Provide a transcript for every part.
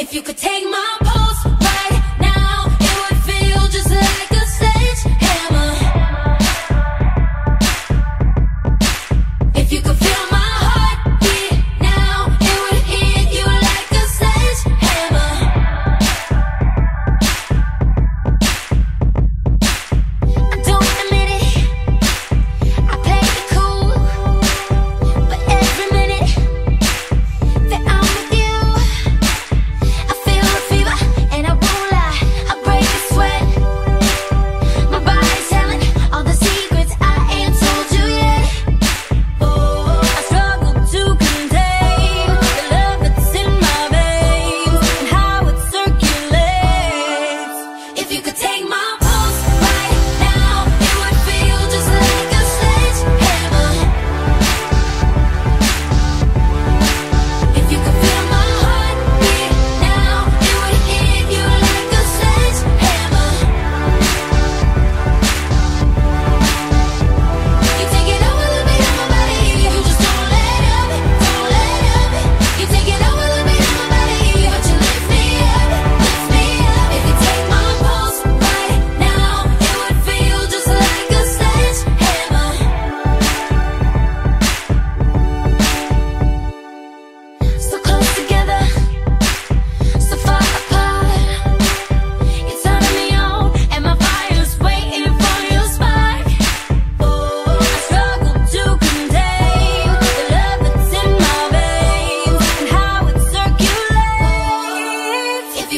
If you could take my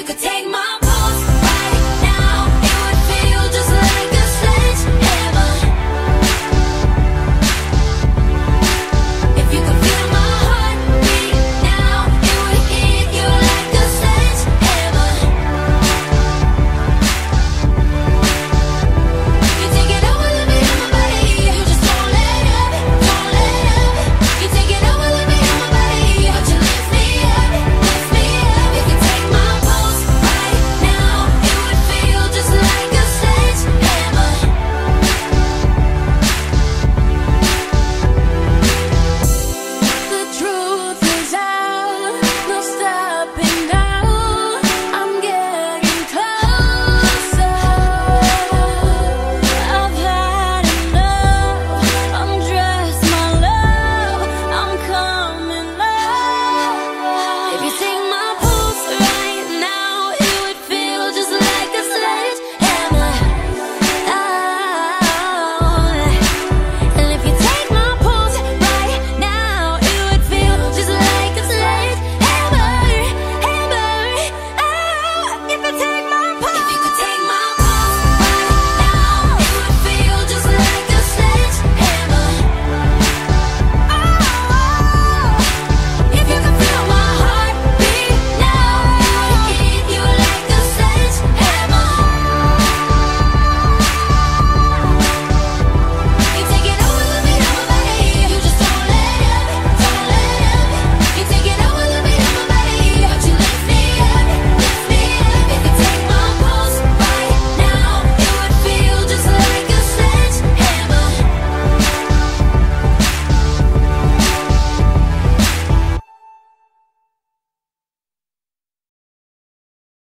you could take my